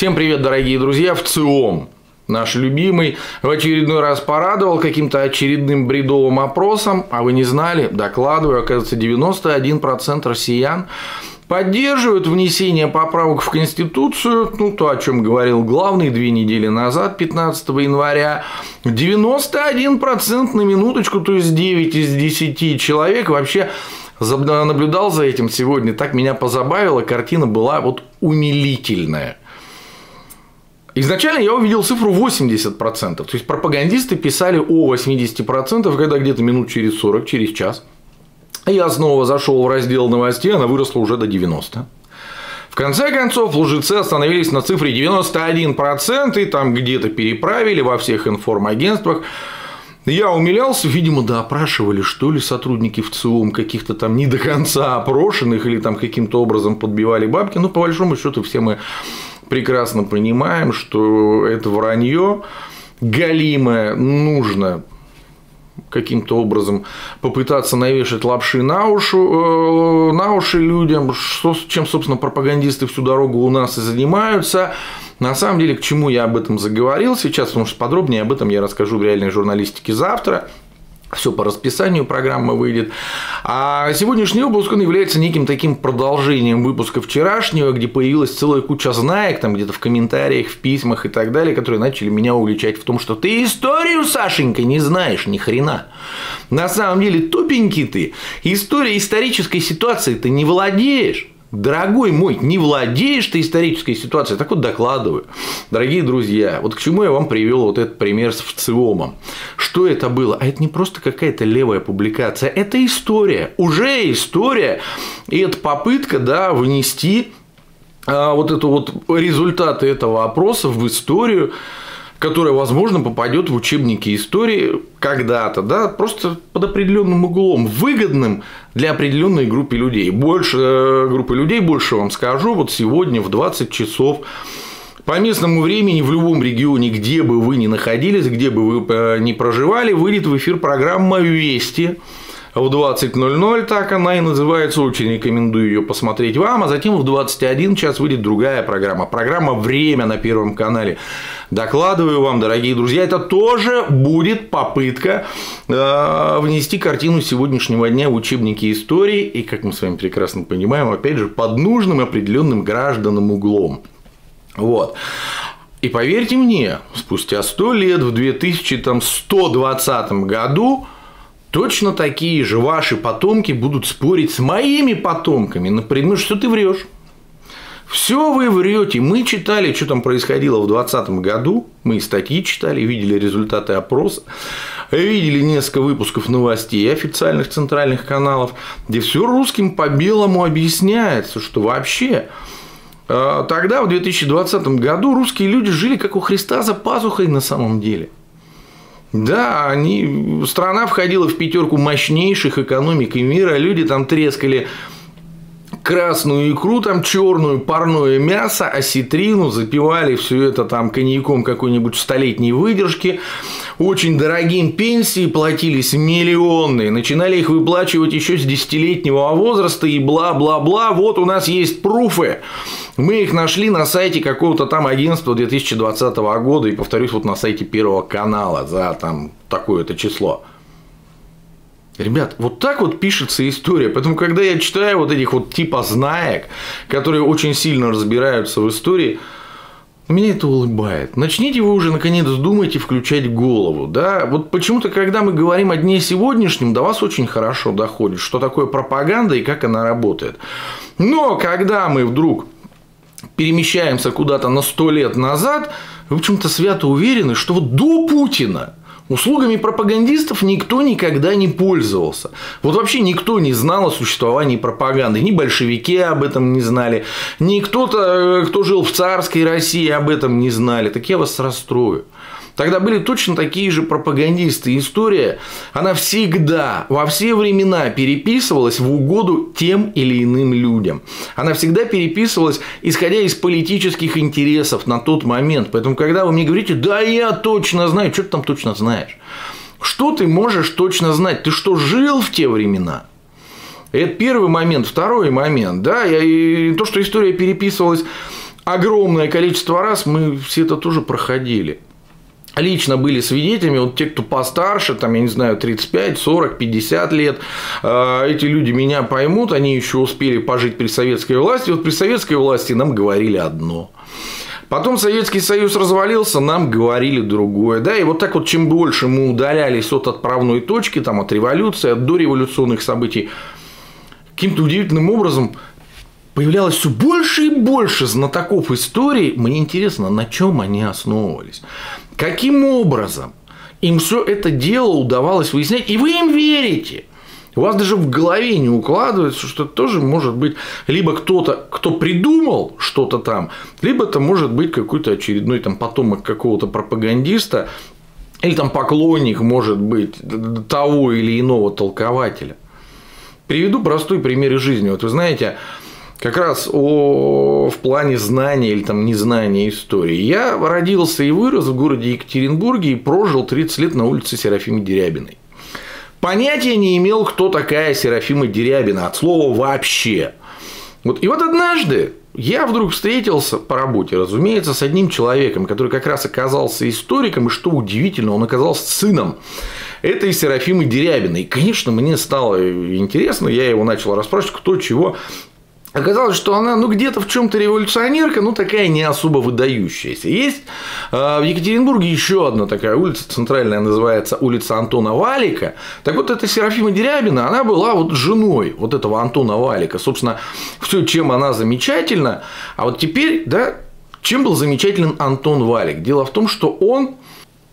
Всем привет, дорогие друзья, в ЦИОМ. Наш любимый в очередной раз порадовал каким-то очередным бредовым опросом, а вы не знали, докладываю, оказывается, 91% россиян поддерживают внесение поправок в Конституцию, ну, то, о чем говорил главный две недели назад, 15 января, 91% на минуточку, то есть 9 из 10 человек вообще наблюдал за этим сегодня, так меня позабавило, картина была вот умилительная. Изначально я увидел цифру 80%, то есть пропагандисты писали о 80%, когда где-то минут через 40, через час. Я снова зашел в раздел новостей, она выросла уже до 90%. В конце концов, лжецы остановились на цифре 91%, и там где-то переправили во всех информагентствах. Я умилялся, видимо, да опрашивали, что ли, сотрудники в ЦИОМ каких-то там не до конца опрошенных или там каким-то образом подбивали бабки. Ну, по большому счету, все мы прекрасно понимаем, что это вранье галимое нужно каким-то образом попытаться навешать лапши на, ушу, э, на уши людям, что, чем, собственно, пропагандисты всю дорогу у нас и занимаются. На самом деле, к чему я об этом заговорил сейчас, потому что подробнее об этом я расскажу в реальной журналистике завтра. Все по расписанию программа выйдет. А сегодняшний выпуск он является неким таким продолжением выпуска вчерашнего, где появилась целая куча знаек, там где-то в комментариях, в письмах и так далее, которые начали меня уличать в том, что ты историю, Сашенька, не знаешь ни хрена. На самом деле тупенький ты. История исторической ситуации ты не владеешь. Дорогой мой, не владеешь ты исторической ситуацией, так вот докладываю. Дорогие друзья, вот к чему я вам привел вот этот пример с ВЦИОМом. Что это было? А это не просто какая-то левая публикация, это история, уже история, и это попытка, да, внести а, вот это вот результаты этого опроса в историю, которая, возможно, попадет в учебники истории когда-то, да, просто под определенным углом, выгодным для определенной группы людей. Больше э, группы людей, больше вам скажу, вот сегодня в 20 часов по местному времени в любом регионе, где бы вы ни находились, где бы вы э, ни проживали, выйдет в эфир программа «Вести», в 20.00, так она и называется, очень рекомендую ее посмотреть вам, а затем в 21 час выйдет другая программа, программа «Время» на Первом канале. Докладываю вам, дорогие друзья, это тоже будет попытка э, внести картину сегодняшнего дня в учебники истории, и, как мы с вами прекрасно понимаем, опять же, под нужным определенным гражданам углом. Вот. И поверьте мне, спустя 100 лет, в 2120 году, Точно такие же ваши потомки будут спорить с моими потомками на предмет, что ты врешь. Все вы врете. Мы читали, что там происходило в 2020 году. Мы статьи читали, видели результаты опроса, видели несколько выпусков новостей официальных центральных каналов, где все русским по белому объясняется, что вообще тогда, в 2020 году, русские люди жили как у Христа за пазухой на самом деле – да, они, страна входила в пятерку мощнейших экономик мира, люди там трескали красную икру, там черную, парное мясо, осетрину, запивали все это там коньяком какой-нибудь столетней выдержки, очень дорогим пенсии платились миллионные, начинали их выплачивать еще с десятилетнего возраста и бла-бла-бла, вот у нас есть пруфы, мы их нашли на сайте какого-то там агентства 2020 года и, повторюсь, вот на сайте Первого канала за там такое-то число. Ребят, вот так вот пишется история. Поэтому, когда я читаю вот этих вот типа знаек, которые очень сильно разбираются в истории, меня это улыбает. Начните вы уже наконец думать и включать голову. Да? Вот почему-то, когда мы говорим о дне сегодняшнем, до вас очень хорошо доходит, что такое пропаганда и как она работает. Но когда мы вдруг перемещаемся куда-то на сто лет назад, вы почему-то свято уверены, что вот до Путина Услугами пропагандистов никто никогда не пользовался. Вот вообще никто не знал о существовании пропаганды. Ни большевики об этом не знали, ни кто-то, кто жил в царской России, об этом не знали. Так я вас расстрою. Тогда были точно такие же пропагандисты. История, она всегда, во все времена переписывалась в угоду тем или иным людям. Она всегда переписывалась, исходя из политических интересов на тот момент. Поэтому, когда вы мне говорите, да, я точно знаю, что ты там точно знаешь? Что ты можешь точно знать? Ты что, жил в те времена? Это первый момент. Второй момент, да, и то, что история переписывалась огромное количество раз мы все это тоже проходили лично были свидетелями, вот те, кто постарше, там, я не знаю, 35, 40, 50 лет, э, эти люди меня поймут, они еще успели пожить при советской власти, вот при советской власти нам говорили одно. Потом Советский Союз развалился, нам говорили другое. Да, и вот так вот, чем больше мы удалялись от отправной точки, там, от революции, от дореволюционных событий, каким-то удивительным образом появлялось все больше и больше знатоков истории. Мне интересно, на чем они основывались. Каким образом им все это дело удавалось выяснять, и вы им верите. У вас даже в голове не укладывается, что это тоже может быть либо кто-то, кто придумал что-то там, либо это может быть какой-то очередной там потомок какого-то пропагандиста, или там поклонник, может быть, того или иного толкователя. Приведу простой пример из жизни. Вот вы знаете, как раз о, плане знания или там незнания истории. Я родился и вырос в городе Екатеринбурге и прожил 30 лет на улице Серафимы Дерябиной. Понятия не имел, кто такая Серафима Дерябина, от слова вообще. Вот, и вот однажды я вдруг встретился по работе, разумеется, с одним человеком, который как раз оказался историком, и что удивительно, он оказался сыном этой Серафимы Дерябиной. И, конечно, мне стало интересно, я его начал расспрашивать, кто чего. Оказалось, что она, ну, где-то в чем-то революционерка, ну, такая не особо выдающаяся. Есть э, в Екатеринбурге еще одна такая улица, центральная, называется улица Антона Валика. Так вот, эта Серафима Дерябина, она была вот женой вот этого Антона Валика. Собственно, все, чем она замечательна. А вот теперь, да, чем был замечателен Антон Валик? Дело в том, что он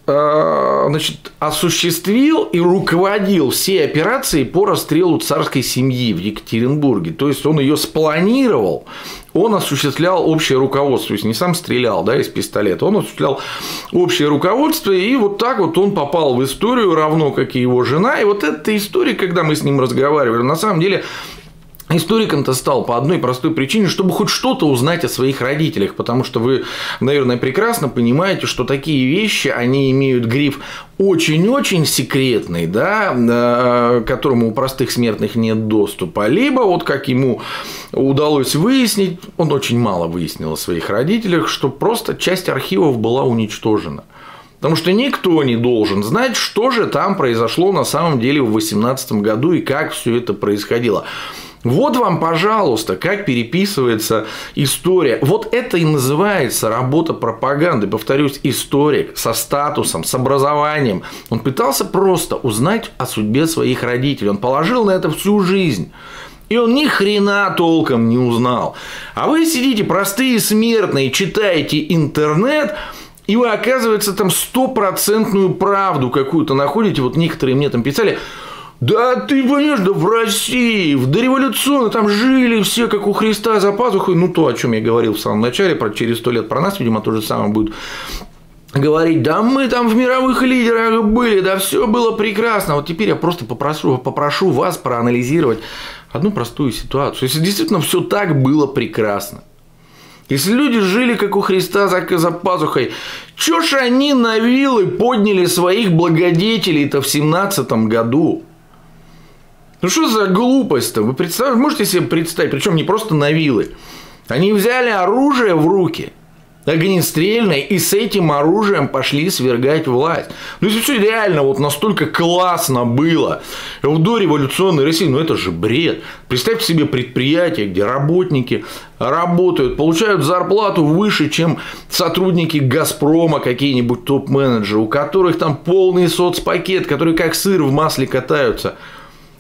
значит, осуществил и руководил всей операцией по расстрелу царской семьи в Екатеринбурге. То есть он ее спланировал, он осуществлял общее руководство, то есть не сам стрелял да, из пистолета, он осуществлял общее руководство, и вот так вот он попал в историю, равно как и его жена. И вот эта история, когда мы с ним разговаривали, на самом деле Историком-то стал по одной простой причине, чтобы хоть что-то узнать о своих родителях, потому что вы, наверное, прекрасно понимаете, что такие вещи, они имеют гриф очень-очень секретный, да, э, которому у простых смертных нет доступа, либо вот как ему удалось выяснить, он очень мало выяснил о своих родителях, что просто часть архивов была уничтожена. Потому что никто не должен знать, что же там произошло на самом деле в 2018 году и как все это происходило. Вот вам, пожалуйста, как переписывается история. Вот это и называется работа пропаганды. Повторюсь, историк со статусом, с образованием. Он пытался просто узнать о судьбе своих родителей. Он положил на это всю жизнь. И он ни хрена толком не узнал. А вы сидите простые смертные, читаете интернет, и вы, оказывается, там стопроцентную правду какую-то находите. Вот некоторые мне там писали, да ты понимаешь, да в России, в дореволюционно, там жили все, как у Христа за пазухой. Ну, то, о чем я говорил в самом начале, про через сто лет про нас, видимо, то же самое будет говорить, да мы там в мировых лидерах были, да все было прекрасно. Вот теперь я просто попрошу, попрошу вас проанализировать одну простую ситуацию. Если действительно все так было прекрасно, если люди жили, как у Христа, за, за пазухой, чё ж они на вилы подняли своих благодетелей-то в семнадцатом году? Ну что за глупость-то? Вы представляете, можете себе представить, причем не просто на вилы. Они взяли оружие в руки, огнестрельное, и с этим оружием пошли свергать власть. Ну, если все реально вот настолько классно было в дореволюционной России, ну, это же бред. Представьте себе предприятие, где работники работают, получают зарплату выше, чем сотрудники «Газпрома», какие-нибудь топ-менеджеры, у которых там полный соцпакет, которые как сыр в масле катаются –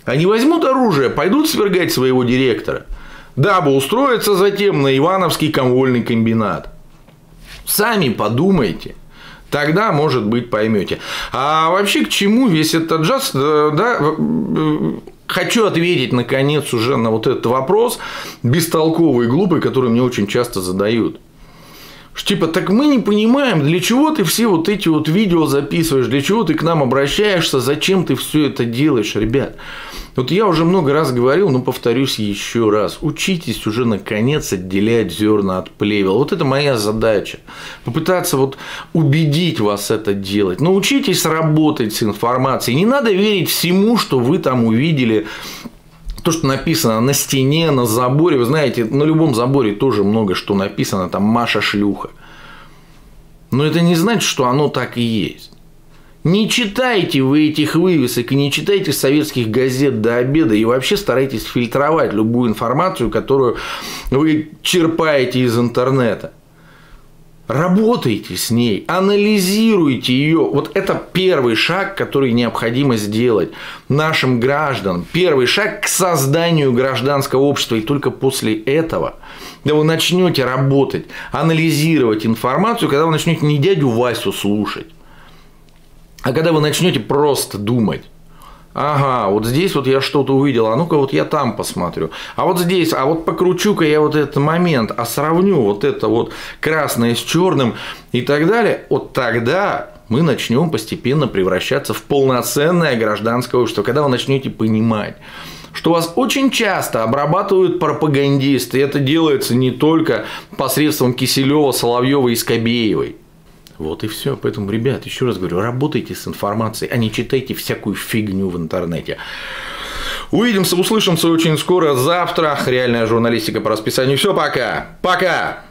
они возьмут оружие, пойдут свергать своего директора, дабы устроиться затем на Ивановский комвольный комбинат. Сами подумайте. Тогда, может быть, поймете. А вообще к чему весь этот джаз? Э, да, хочу ответить, наконец, уже на вот этот вопрос, бестолковый и глупый, который мне очень часто задают. Типа, так мы не понимаем, для чего ты все вот эти вот видео записываешь, для чего ты к нам обращаешься, зачем ты все это делаешь, ребят. Вот я уже много раз говорил, но повторюсь еще раз. Учитесь уже наконец отделять зерна от плевел. Вот это моя задача. Попытаться вот убедить вас это делать. Научитесь работать с информацией. Не надо верить всему, что вы там увидели то, что написано на стене, на заборе, вы знаете, на любом заборе тоже много что написано, там Маша шлюха. Но это не значит, что оно так и есть. Не читайте вы этих вывесок и не читайте советских газет до обеда и вообще старайтесь фильтровать любую информацию, которую вы черпаете из интернета. Работайте с ней, анализируйте ее. Вот это первый шаг, который необходимо сделать нашим гражданам. Первый шаг к созданию гражданского общества. И только после этого, когда вы начнете работать, анализировать информацию, когда вы начнете не дядю Васю слушать, а когда вы начнете просто думать, ага, вот здесь вот я что-то увидел, а ну-ка вот я там посмотрю, а вот здесь, а вот покручу-ка я вот этот момент, а сравню вот это вот красное с черным и так далее, вот тогда мы начнем постепенно превращаться в полноценное гражданское общество, когда вы начнете понимать, что вас очень часто обрабатывают пропагандисты, и это делается не только посредством Киселева, Соловьева и Скобеевой. Вот и все. Поэтому, ребят, еще раз говорю, работайте с информацией, а не читайте всякую фигню в интернете. Увидимся, услышимся очень скоро завтра. Реальная журналистика по расписанию. Все, пока. Пока.